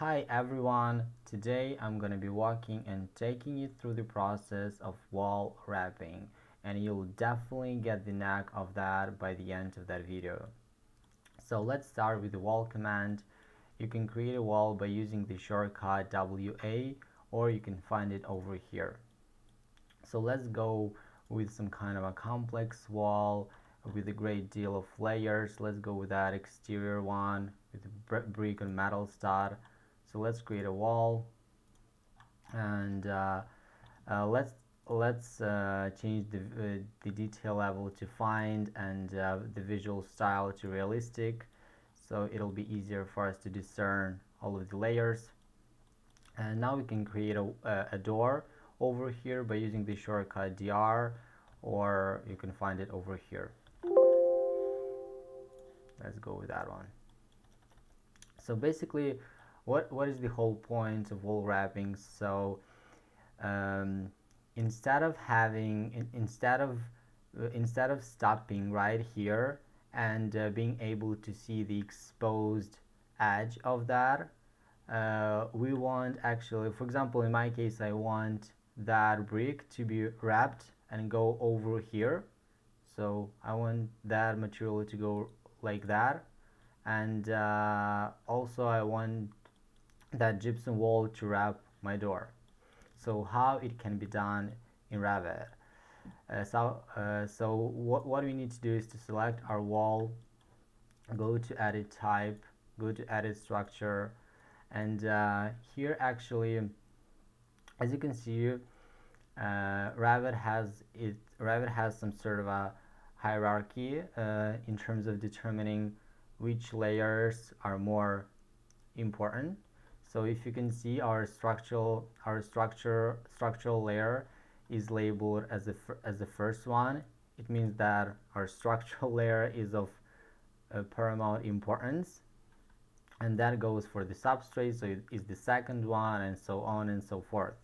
Hi everyone, today I'm going to be walking and taking you through the process of wall wrapping and you'll definitely get the knack of that by the end of that video. So let's start with the wall command. You can create a wall by using the shortcut WA or you can find it over here. So let's go with some kind of a complex wall with a great deal of layers. Let's go with that exterior one with brick and metal stud so let's create a wall and uh, uh, let's let's uh, change the, uh, the detail level to find and uh, the visual style to realistic. So it'll be easier for us to discern all of the layers. And now we can create a, a door over here by using the shortcut DR or you can find it over here. Let's go with that one. So basically what what is the whole point of wall wrapping? So um, instead of having in, instead of uh, instead of stopping right here and uh, being able to see the exposed edge of that uh, we want actually for example in my case I want that brick to be wrapped and go over here. So I want that material to go like that. And uh, also I want that gypsum wall to wrap my door. So how it can be done in Revit. Uh, so uh, so what, what we need to do is to select our wall, go to edit type, go to edit structure, and uh, here actually, as you can see, uh, Revit has it. Revit has some sort of a hierarchy uh, in terms of determining which layers are more important so if you can see our structural our structure structural layer is labeled as the as the first one. It means that our structural layer is of uh, paramount importance. And that goes for the substrate so it is the second one and so on and so forth.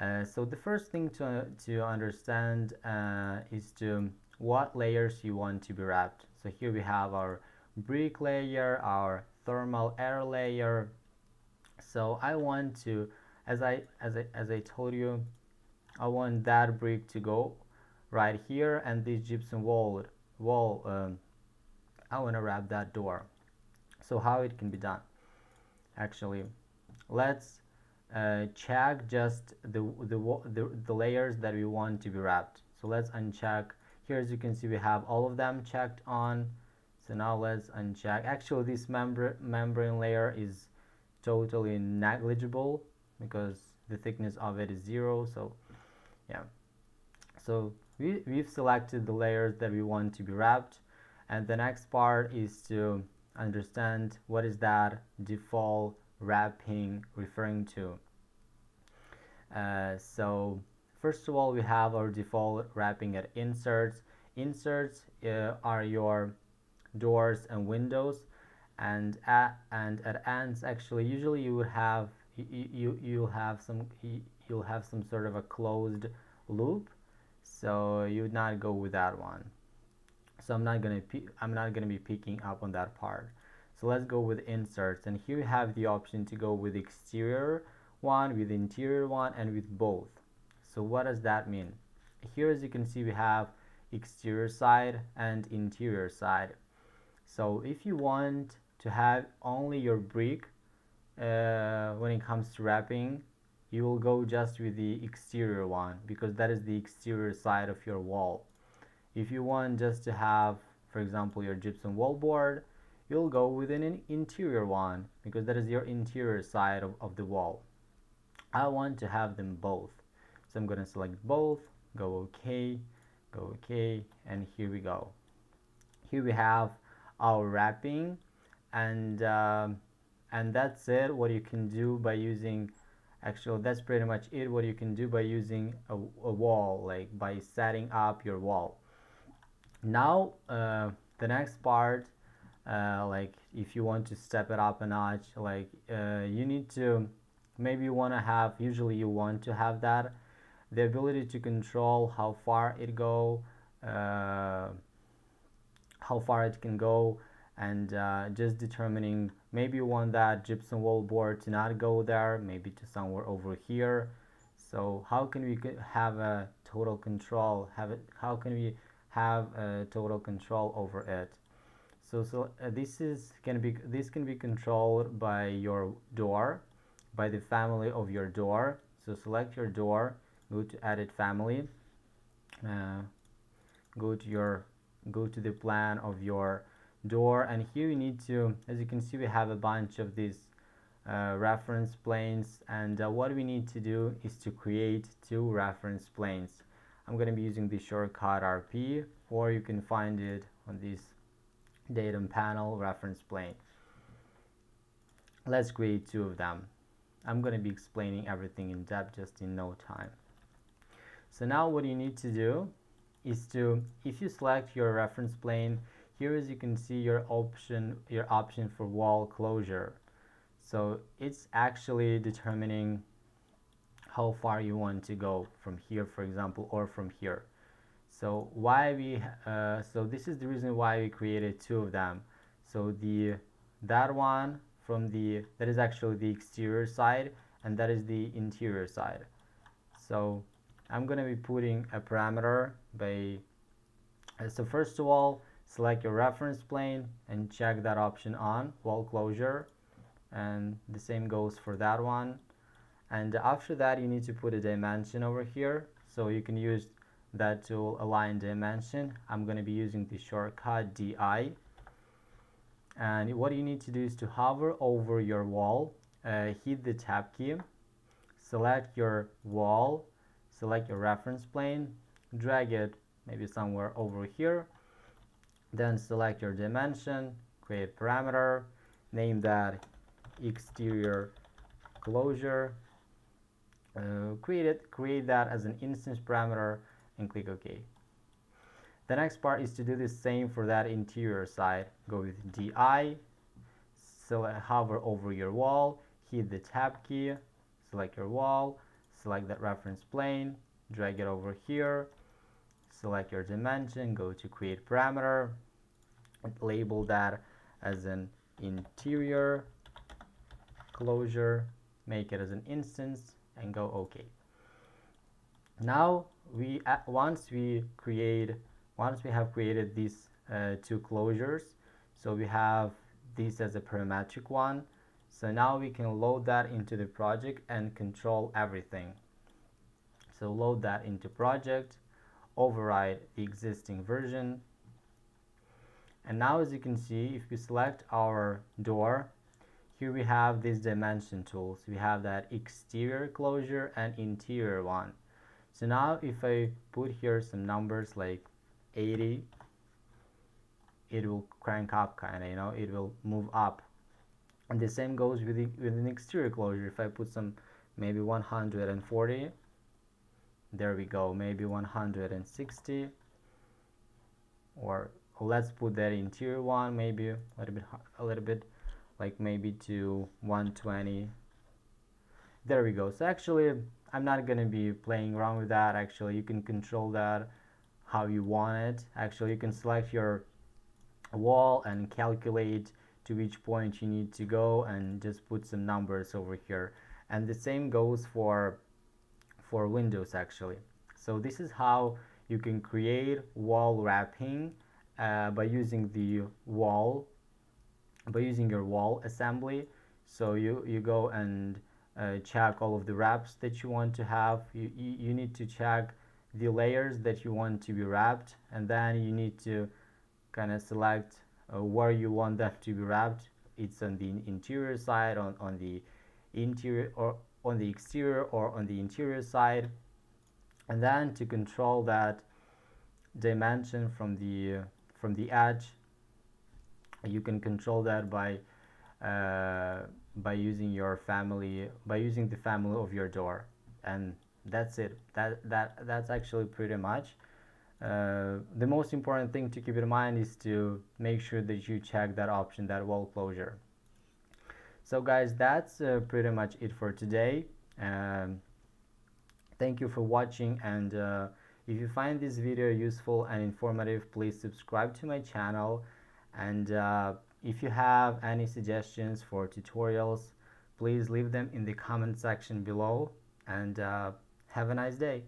Uh, so the first thing to, to understand uh, is to what layers you want to be wrapped. So here we have our brick layer our thermal air layer so I want to as I as I as I told you I want that brick to go right here and this gypsum wall wall um, I want to wrap that door. So how it can be done? Actually let's uh, check just the, the, the, the layers that we want to be wrapped. So let's uncheck. Here as you can see we have all of them checked on. So now let's uncheck. Actually this membr membrane layer is totally negligible because the thickness of it is zero so yeah. So we, we've selected the layers that we want to be wrapped and the next part is to understand what is that default wrapping referring to. Uh, so first of all we have our default wrapping at inserts. Inserts uh, are your doors and windows and at and at ends actually usually you would have you, you you'll have some you'll have some sort of a closed loop. So you would not go with that one. So I'm not gonna I'm not gonna be picking up on that part. So let's go with inserts. And here you have the option to go with exterior one with interior one and with both. So what does that mean? Here as you can see we have exterior side and interior side. So if you want to have only your brick uh, when it comes to wrapping you will go just with the exterior one because that is the exterior side of your wall. If you want just to have for example your gypsum wall board you'll go with an interior one because that is your interior side of, of the wall. I want to have them both. So I'm gonna select both go OK go OK and here we go. Here we have our wrapping and um, and that's it what you can do by using actually that's pretty much it what you can do by using a, a wall like by setting up your wall. Now uh, the next part uh, like if you want to step it up a notch like uh, you need to maybe you want to have usually you want to have that the ability to control how far it go uh, how far it can go and uh, just determining maybe you want that gypsum wall board to not go there maybe to somewhere over here. So how can we have a total control have it how can we have a total control over it? So so uh, this is can be this can be controlled by your door by the family of your door. So select your door go to edit family uh, go to your go to the plan of your door and here you need to as you can see we have a bunch of these uh, reference planes and uh, what we need to do is to create two reference planes. I'm going to be using the shortcut RP or you can find it on this datum panel reference plane. Let's create two of them. I'm going to be explaining everything in depth just in no time. So now what you need to do is to if you select your reference plane here as you can see your option your option for wall closure. So it's actually determining how far you want to go from here for example or from here. So why we uh, so this is the reason why we created two of them. So the that one from the that is actually the exterior side and that is the interior side. So I'm gonna be putting a parameter by so first of all select your reference plane and check that option on wall closure and the same goes for that one. And after that you need to put a dimension over here. So you can use that tool align dimension. I'm going to be using the shortcut DI and what you need to do is to hover over your wall uh, hit the tab key select your wall select your reference plane drag it maybe somewhere over here then select your dimension create parameter name that exterior closure uh, create it create that as an instance parameter and click OK. The next part is to do the same for that interior side. Go with DI select hover over your wall hit the tab key select your wall select that reference plane drag it over here select your dimension go to create parameter label that as an interior closure make it as an instance and go OK. Now we uh, once we create once we have created these uh, two closures so we have this as a parametric one. So now we can load that into the project and control everything. So load that into project override the existing version and now as you can see if we select our door here we have these dimension tools we have that exterior closure and interior one. So now if I put here some numbers like 80 it will crank up kind of you know it will move up. And the same goes with, the, with an exterior closure. If I put some maybe 140 there we go. Maybe 160 or let's put that interior one maybe a little bit a little bit like maybe to 120 there we go. So actually I'm not gonna be playing around with that. Actually you can control that how you want it. Actually you can select your wall and calculate to which point you need to go and just put some numbers over here. And the same goes for for Windows actually. So this is how you can create wall wrapping uh, by using the wall by using your wall assembly. So you you go and uh, check all of the wraps that you want to have. You, you, you need to check the layers that you want to be wrapped and then you need to kind of select uh, where you want that to be wrapped. It's on the interior side on, on the interior or on the exterior or on the interior side. And then to control that dimension from the from the edge. You can control that by uh, by using your family by using the family of your door. And that's it. That that that's actually pretty much. Uh, the most important thing to keep in mind is to make sure that you check that option that wall closure. So guys that's uh, pretty much it for today. Um, thank you for watching and uh, if you find this video useful and informative please subscribe to my channel. And uh, if you have any suggestions for tutorials please leave them in the comment section below. And uh, have a nice day